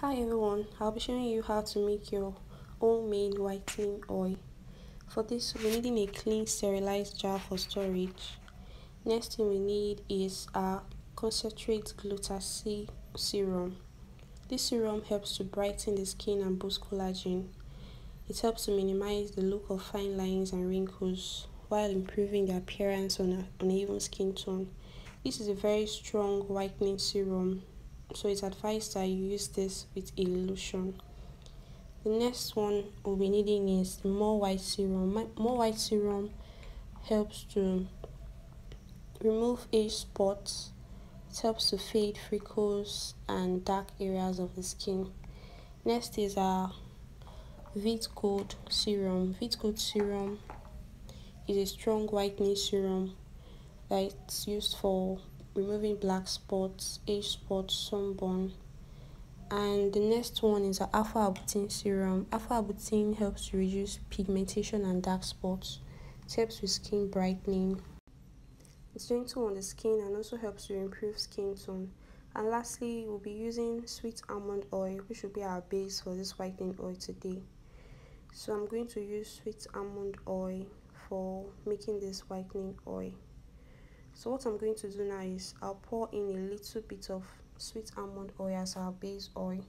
Hi everyone, I'll be showing you how to make your homemade whitening oil. For this, we're needing a clean sterilized jar for storage. Next thing we need is a concentrate glutathione serum. This serum helps to brighten the skin and boost collagen. It helps to minimize the look of fine lines and wrinkles while improving the appearance on an uneven skin tone. This is a very strong whitening serum so it's advised that you use this with a lotion the next one we'll be needing is more white serum. More white serum helps to remove age spots. It helps to fade freckles and dark areas of the skin. Next is our Veet Gold serum. Veet Gold serum is a strong whitening serum that's used for removing black spots, age spots, sunburn. And the next one is an alpha arbutin serum. Alpha arbutin helps to reduce pigmentation and dark spots. It helps with skin brightening. It's gentle on the skin and also helps to improve skin tone. And lastly, we'll be using sweet almond oil, which will be our base for this whitening oil today. So I'm going to use sweet almond oil for making this whitening oil so what i'm going to do now is i'll pour in a little bit of sweet almond oil as our base oil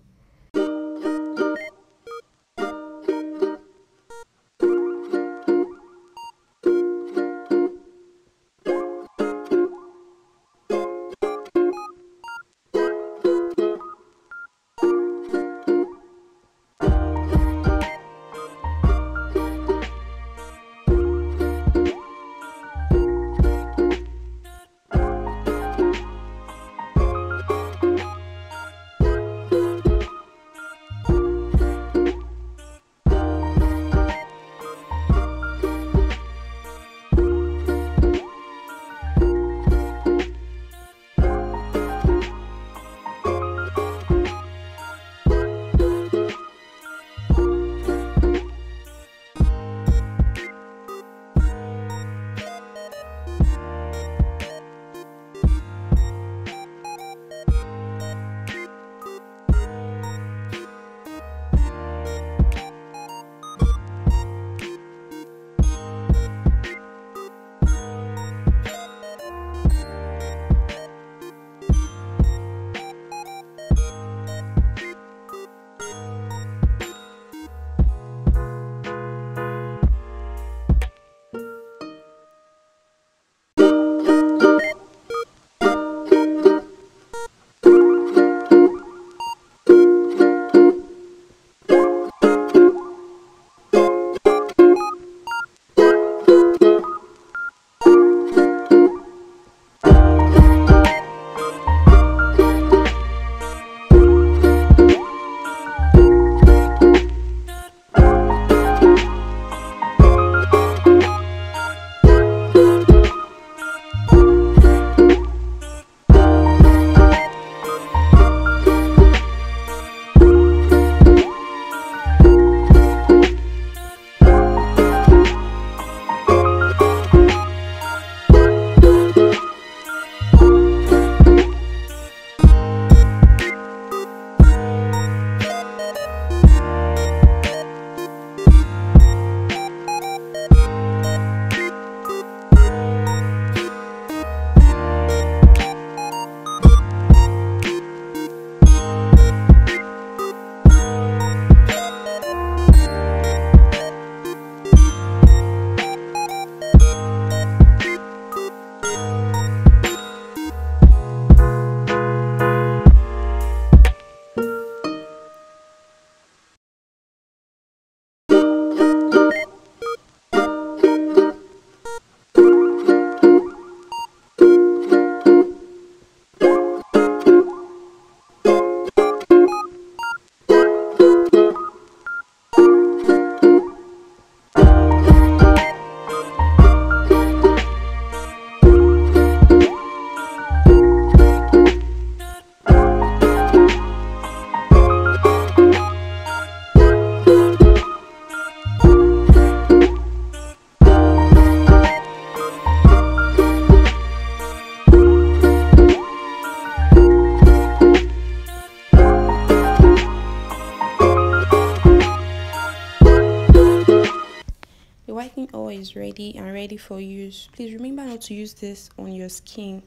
is ready and ready for use. Please remember not to use this on your skin.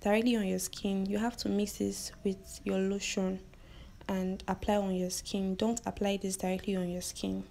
Directly on your skin. You have to mix this with your lotion and apply on your skin. Don't apply this directly on your skin